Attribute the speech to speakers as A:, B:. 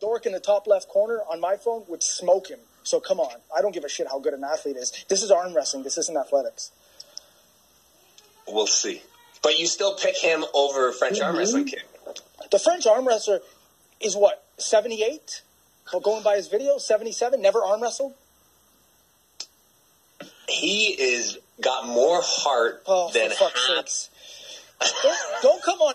A: dork in the top left corner on my phone would smoke him. So come on, I don't give a shit how good an athlete is. This is arm wrestling. This isn't athletics.
B: We'll see.
C: But you still pick him over French arm
A: Mhm.
C: wrestling kid.
A: The French arm wrestler is what seventy eight. Well, going by his video, seventy seven. Never arm wrestled.
C: He is got more heart
A: Oh,
C: than
A: for fuck's Don't, don't come on